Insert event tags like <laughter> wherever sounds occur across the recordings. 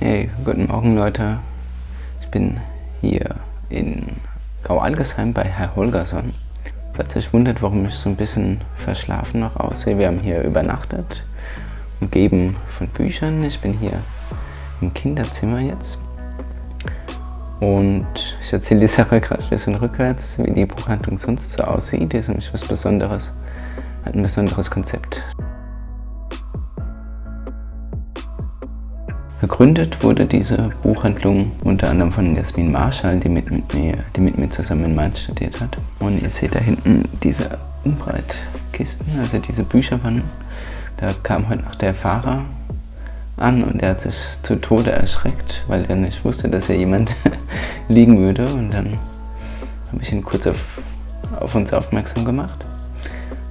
Hey, guten Morgen Leute. Ich bin hier in Gau-Algesheim bei Herr Holgersson. Falls ihr euch wundert, warum ich so ein bisschen verschlafen noch aussehe, wir haben hier übernachtet, umgeben von Büchern. Ich bin hier im Kinderzimmer jetzt. Und ich erzähle die Sache gerade ein bisschen rückwärts, wie die Buchhandlung sonst so aussieht. Die ist nämlich was Besonderes, hat ein besonderes Konzept. Gegründet wurde diese Buchhandlung unter anderem von Jasmin Marschall, die mit, mit, mir, die mit mir zusammen in Mainz studiert hat. Und ihr seht da hinten diese Umbreitkisten, also diese Bücherwannen. Da kam heute noch der Fahrer an und er hat sich zu Tode erschreckt, weil er nicht wusste, dass hier jemand <laughs> liegen würde. Und dann habe ich ihn kurz auf, auf uns aufmerksam gemacht.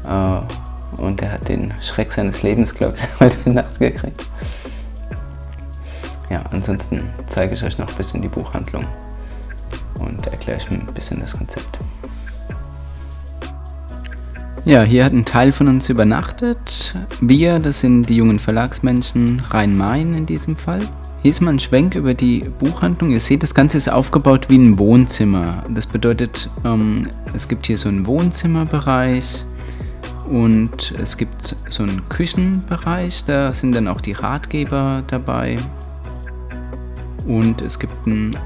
Äh, und er hat den Schreck seines Lebens, glaube ich, <laughs> heute Nacht gekriegt ja, ansonsten zeige ich euch noch ein bisschen die Buchhandlung und erkläre euch ein bisschen das Konzept. Ja, hier hat ein Teil von uns übernachtet. Wir, das sind die jungen Verlagsmenschen Rhein-Main in diesem Fall. Hier ist mal ein Schwenk über die Buchhandlung. Ihr seht, das Ganze ist aufgebaut wie ein Wohnzimmer. Das bedeutet, ähm, es gibt hier so einen Wohnzimmerbereich und es gibt so einen Küchenbereich. Da sind dann auch die Ratgeber dabei. Und es gibt ein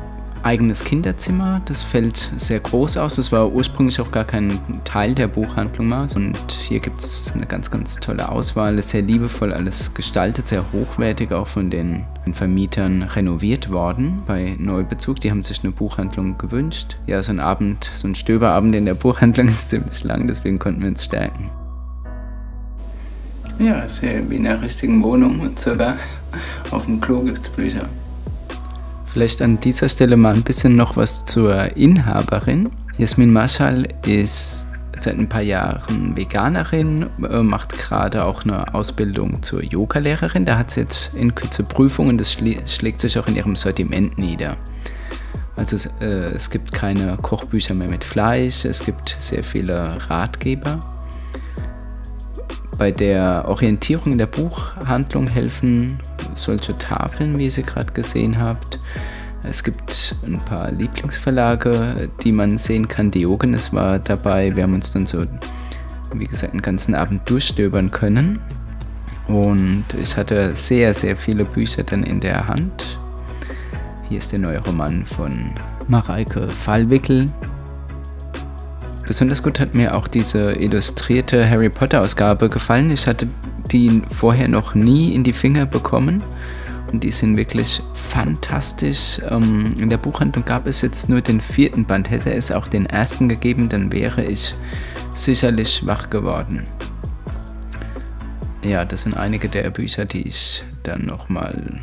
eigenes Kinderzimmer, das fällt sehr groß aus. Das war ursprünglich auch gar kein Teil der Buchhandlung mal. Und hier gibt es eine ganz, ganz tolle Auswahl, sehr liebevoll alles gestaltet, sehr hochwertig, auch von den Vermietern renoviert worden bei Neubezug. Die haben sich eine Buchhandlung gewünscht. Ja, so ein Abend, so ein Stöberabend in der Buchhandlung <laughs> ist ziemlich lang, deswegen konnten wir uns stärken. Ja, ist wie in einer richtigen Wohnung und sogar auf dem Klo gibt es Bücher. Vielleicht an dieser Stelle mal ein bisschen noch was zur Inhaberin. Jasmin Marschall ist seit ein paar Jahren Veganerin, äh, macht gerade auch eine Ausbildung zur Yogalehrerin. Da hat sie jetzt in Kürze Prüfungen, das schlägt sich auch in ihrem Sortiment nieder. Also es, äh, es gibt keine Kochbücher mehr mit Fleisch, es gibt sehr viele Ratgeber. Bei der Orientierung in der Buchhandlung helfen solche Tafeln, wie ihr sie gerade gesehen habt. Es gibt ein paar Lieblingsverlage, die man sehen kann. Diogenes war dabei. Wir haben uns dann so, wie gesagt, einen ganzen Abend durchstöbern können. Und ich hatte sehr, sehr viele Bücher dann in der Hand. Hier ist der neue Roman von Mareike Fallwickel. Besonders gut hat mir auch diese illustrierte Harry Potter Ausgabe gefallen. Ich hatte die vorher noch nie in die Finger bekommen die sind wirklich fantastisch. Ähm, in der Buchhandlung gab es jetzt nur den vierten Band. Hätte es auch den ersten gegeben, dann wäre ich sicherlich wach geworden. Ja, das sind einige der Bücher, die ich dann nochmal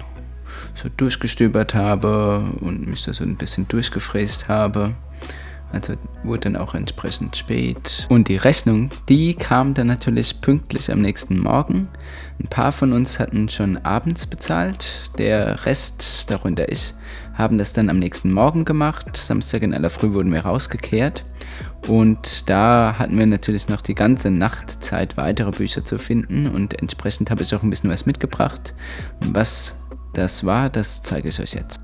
so durchgestöbert habe und mich da so ein bisschen durchgefräst habe. Also wurde dann auch entsprechend spät. Und die Rechnung, die kam dann natürlich pünktlich am nächsten Morgen. Ein paar von uns hatten schon abends bezahlt. Der Rest, darunter ich, haben das dann am nächsten Morgen gemacht. Samstag in aller Früh wurden wir rausgekehrt. Und da hatten wir natürlich noch die ganze Nacht Zeit, weitere Bücher zu finden. Und entsprechend habe ich auch ein bisschen was mitgebracht. Was das war, das zeige ich euch jetzt.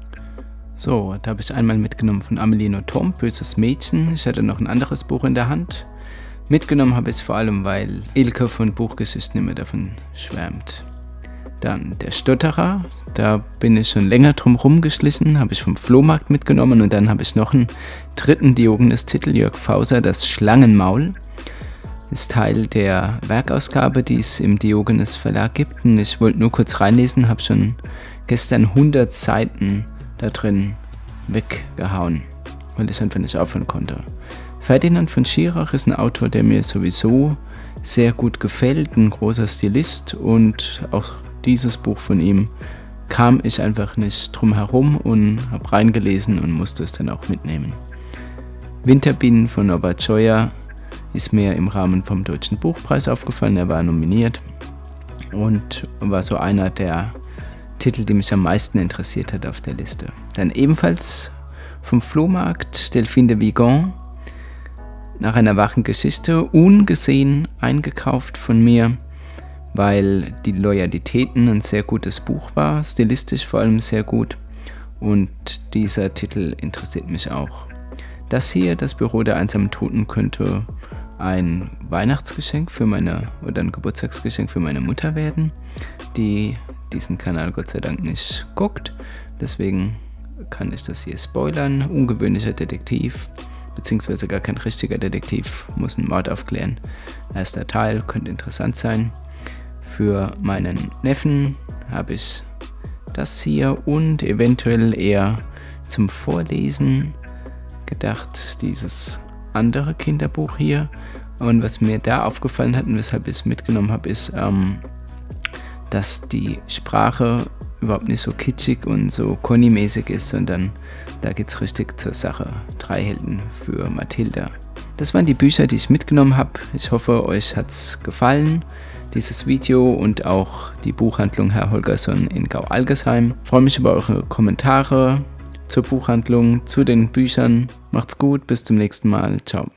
So, da habe ich einmal mitgenommen von Amelie Nothomb, Böses Mädchen. Ich hatte noch ein anderes Buch in der Hand. Mitgenommen habe ich es vor allem, weil Ilke von Buchgeschichten immer davon schwärmt. Dann der Stotterer, da bin ich schon länger drum rumgeschlichen, habe ich vom Flohmarkt mitgenommen und dann habe ich noch einen dritten Diogenes-Titel, Jörg Fauser, das Schlangenmaul. Ist Teil der Werkausgabe, die es im Diogenes Verlag gibt. Und ich wollte nur kurz reinlesen, habe schon gestern 100 Seiten da drin weggehauen, weil ich es einfach nicht aufhören konnte. Ferdinand von Schirach ist ein Autor, der mir sowieso sehr gut gefällt, ein großer Stilist und auch dieses Buch von ihm kam ich einfach nicht drum herum und habe reingelesen und musste es dann auch mitnehmen. Winterbienen von Norbert Scheuer ist mir im Rahmen vom Deutschen Buchpreis aufgefallen, er war nominiert und war so einer der Titel, die mich am meisten interessiert hat auf der Liste. Dann ebenfalls vom Flohmarkt Delphine de Vigan, nach einer wachen Geschichte, ungesehen eingekauft von mir, weil die Loyalitäten ein sehr gutes Buch war, stilistisch vor allem sehr gut und dieser Titel interessiert mich auch. Das hier, das Büro der einsamen Toten, könnte ein Weihnachtsgeschenk für meine oder ein Geburtstagsgeschenk für meine Mutter werden, die diesen Kanal Gott sei Dank nicht guckt. Deswegen kann ich das hier spoilern. Ungewöhnlicher Detektiv, beziehungsweise gar kein richtiger Detektiv, muss einen Mord aufklären. Erster Teil könnte interessant sein. Für meinen Neffen habe ich das hier und eventuell eher zum Vorlesen gedacht, dieses andere Kinderbuch hier. Und was mir da aufgefallen hat und weshalb ich es mitgenommen habe, ist, ähm, dass die Sprache überhaupt nicht so kitschig und so Conny-mäßig ist, sondern da geht es richtig zur Sache. Drei Helden für Mathilda. Das waren die Bücher, die ich mitgenommen habe. Ich hoffe, euch hat es gefallen, dieses Video und auch die Buchhandlung Herr Holgersson in Gau-Algesheim. Freue mich über eure Kommentare zur Buchhandlung, zu den Büchern. Macht's gut, bis zum nächsten Mal. Ciao.